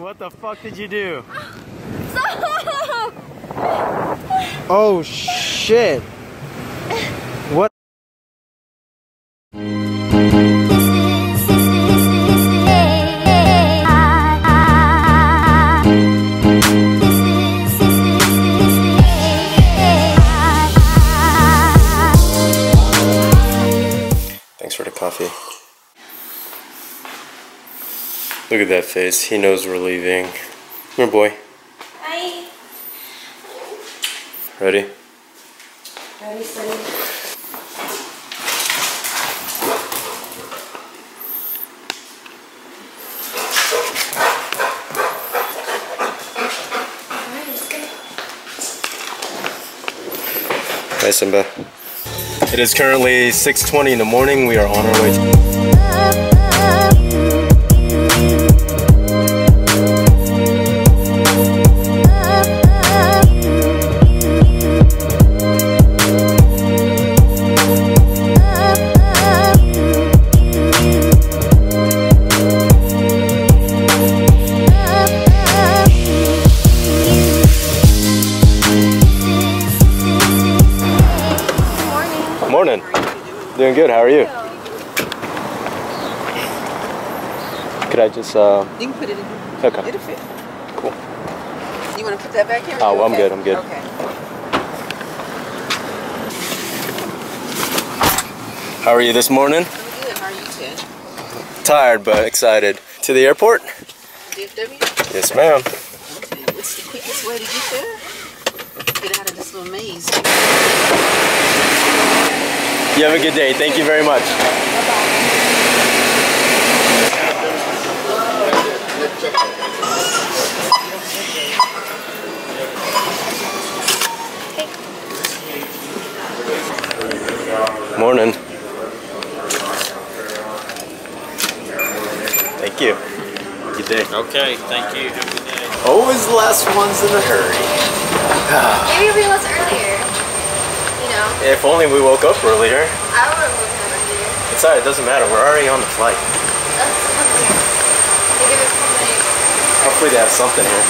What the fuck did you do? Stop! Oh shit. Look at that face. He knows we're leaving. Come here, boy. Hi. Ready? Ready, steady. Alright, let's go. Hi, Simba. It is currently 6.20 in the morning. We are on our way Could I just, uh, You can put it in. okay. It'll fit. Cool. You want to put that back here? Oh, well, I'm good, I'm good. Okay. How are you this morning? I'm good. How are you, Ted? Tired, but excited. To the airport? DFW? Yes, ma'am. Okay. What's the quickest way to get there? Get out of this little maze. You have a good day. Thank you very much. Morning. Thank you. Good day. Okay, thank you. Have a good day. Always the last ones in a hurry. Maybe we left earlier. You know, If only we woke up earlier. I would have moved earlier. It's alright, it doesn't matter. We're already on the flight. That's something. They give us something. Hopefully they have something here.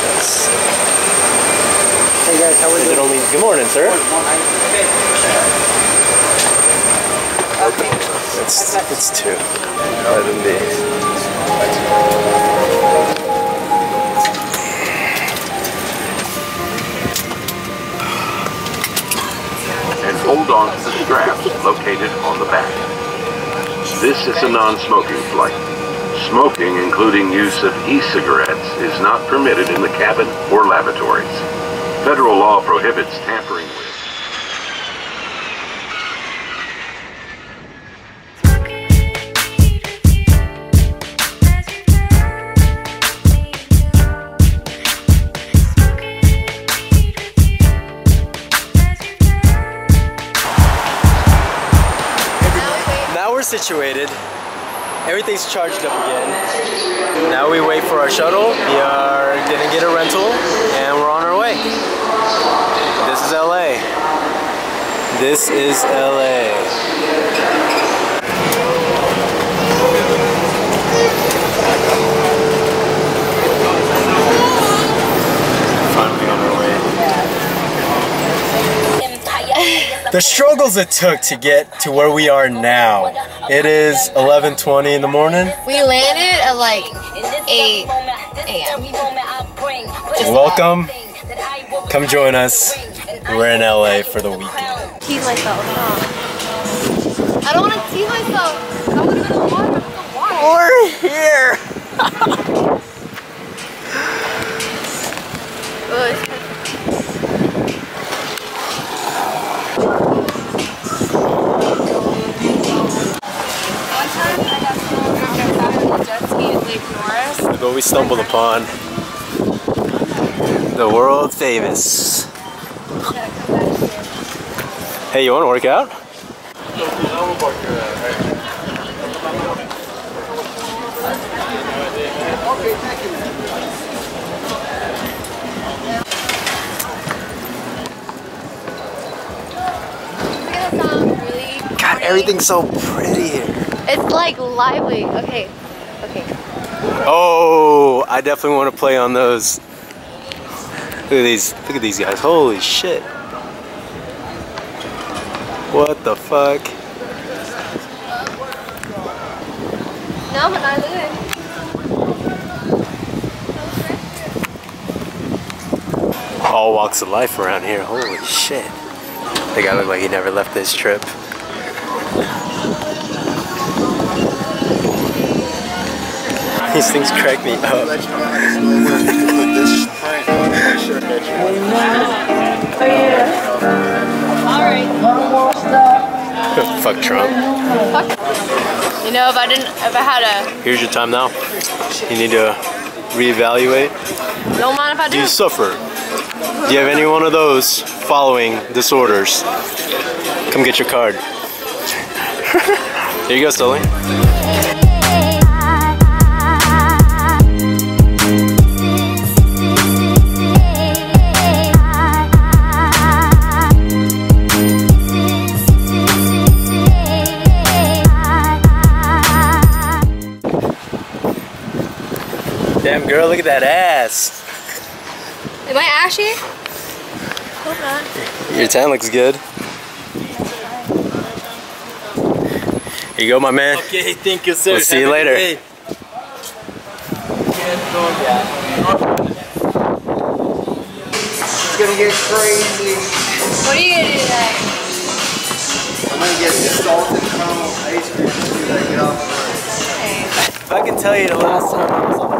Yes. Hey guys, how are Is you? it only good morning, sir? Okay. It's it's two. Eleven days. and hold on to the straps located on the back. This is a non-smoking flight. Smoking, including use of e-cigarettes, is not permitted in the cabin or lavatories. Federal law prohibits tampering with Now we're situated. Everything's charged up again. Now we wait for our shuttle. We are gonna get a rental and we're on our way. This is LA. This is LA. Finally on our way. The struggles it took to get to where we are now. It is 11:20 in the morning. We landed at like 8 a.m. Welcome. Come join us. We're in LA for the weekend. Tease myself. I don't want to tease myself. I want to go to the water. I water. We're here. we stumbled upon. The world famous. Hey, you want to work out? It's gonna sound really. God, everything's so pretty here. It's like lively. Okay. Okay. Oh. I definitely want to play on those. Look at these. Look at these guys. Holy shit. What the fuck? No, but not good. All walks of life around here. Holy shit. The guy looked like he never left this trip. These things crack me up. Fuck Trump. You know, if I didn't, if I had a, Here's your time now. You need to reevaluate. don't mind if I Do do. you suffer? Do you have any one of those following disorders? Come get your card. Here you go, Sterling. Damn girl, look at that ass. Am I ashy? Hope not. Your tan looks good. Here you go, my man. Okay, thank you, sir. We'll see you Have a later. day. It's gonna get crazy. What are you gonna do today? I'm gonna get salted caramel ice cream as soon as I get off If I can tell you the last time I was on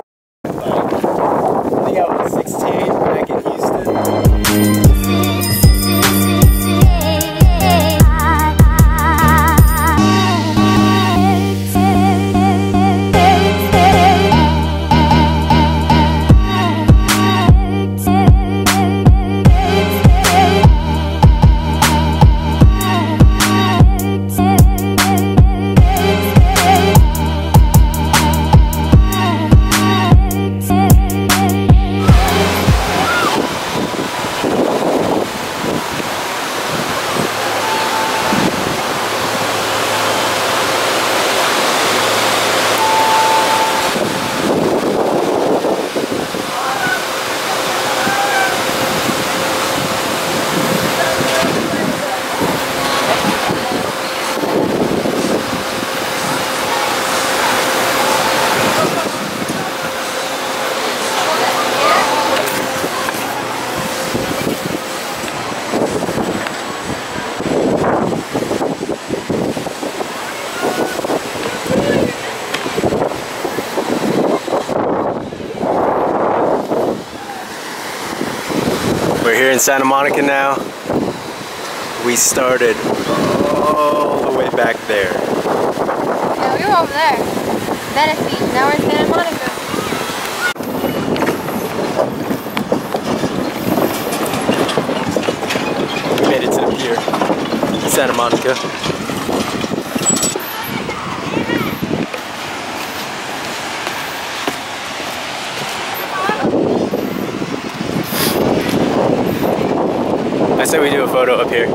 We're here in Santa Monica now. We started all the way back there. Yeah, we were over there. Venice. Now we're in Santa Monica. We made it to the pier, Santa Monica. Said we do a photo up here.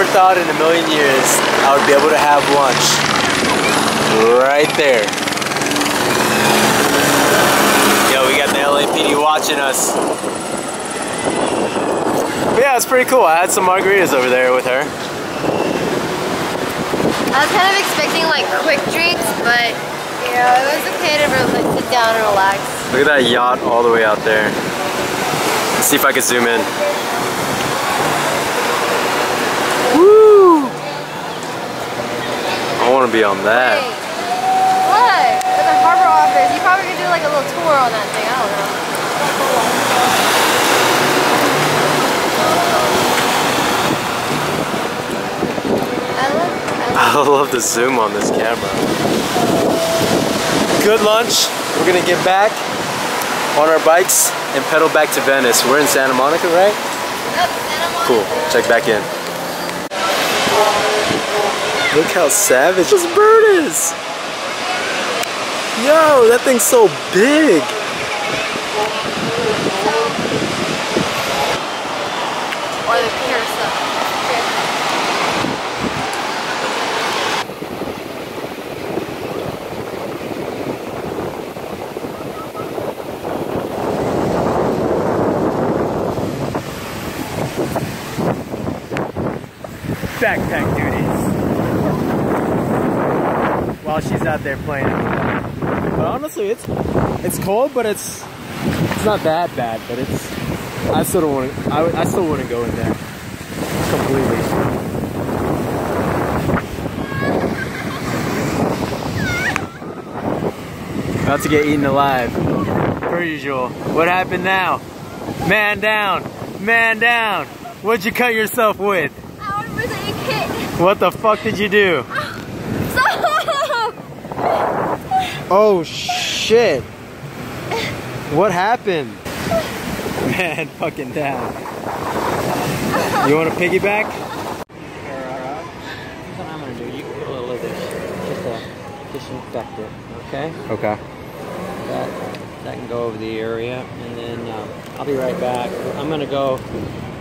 I thought in a million years I would be able to have lunch right there. Yo, we got the LAPD watching us. But yeah, it's pretty cool. I had some margaritas over there with her. I was kind of expecting like quick drinks, but you know, it was okay to really sit down and relax. Look at that yacht all the way out there. Let's see if I can zoom in. Woo! I want to be on that. Hey, look, at the harbor office. You probably could do like a little tour on that thing. I don't know. I love, I love I love the zoom on this camera. Good lunch. We're gonna get back on our bikes and pedal back to Venice. We're in Santa Monica, right? Yep, Santa Monica. Cool. Check back in. Look how savage this bird is. Yo, that thing's so big. Or the carousel. Backpack duties. While she's out there playing. But honestly, it's it's cold, but it's it's not that bad. But it's I still don't want to. I, would- I still wouldn't go in there completely. About to get eaten alive. Per usual. What happened now? Man down. Man down. What'd you cut yourself with? I to a kit. What the fuck did you do? Stop! Oh shit. What happened? Man, fucking down. You want to piggyback? Here's what I'm gonna do. You put a little of this, just to disinfect it, okay? Okay. That that can go over the area, and then um, I'll be right back. I'm gonna go.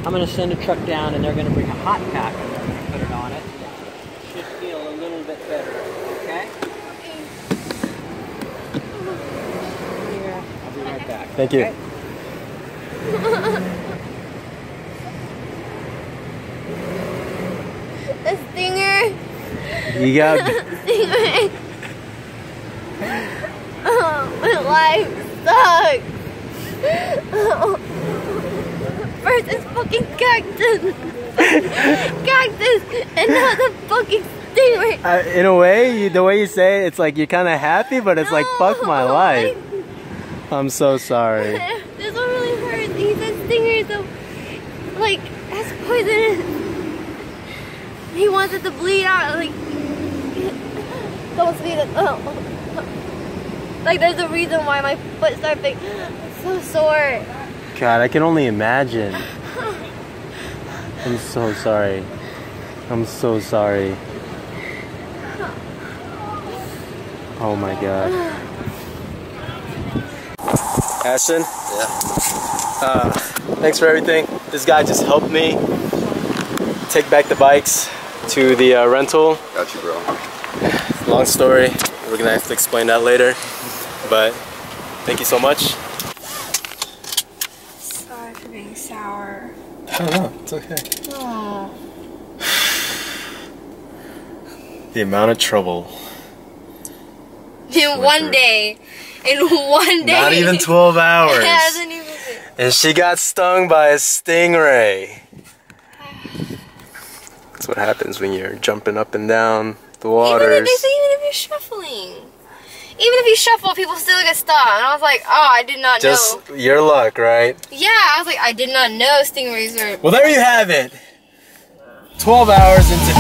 I'm gonna send a truck down, and they're gonna bring a hot pack and gonna put it on it. Should feel a little bit better, okay? Here, I'll be right back. Thank you. A stinger. You got. Stinger. Oh, my life sucks. First it's fucking cactus. cactus. And now the fucking stingray. Uh, in a way, you, the way you say it, it's like you're kind of happy, but it's like fuck my life. I'm so sorry. This one really hurts. He said stinger so like that's poisonous. He wants it to bleed out. Like don't see it. Oh. Like there's a reason why my foot started being so sore. God, I can only imagine. I'm so sorry. I'm so sorry. Oh my god. Ashton? Yeah. Uh, thanks for everything. This guy just helped me take back the bikes to the uh, rental. Got you, bro. Long story. We're gonna have to explain that later. But thank you so much. Sorry for being sour. I don't know. It's okay. Oh. The amount of trouble. In one day. In one day. Not even 12 It hours. hasn't even. And she got stung by a stingray. That's what happens when you're jumping up and down the Even if, waters. they say even if you're shuffling. Even if you shuffle, people still get stung. And I was like, oh, I did not Just know. your luck, right? Yeah, I was like, I did not know stingrays are. Well, there you have it. 12 hours into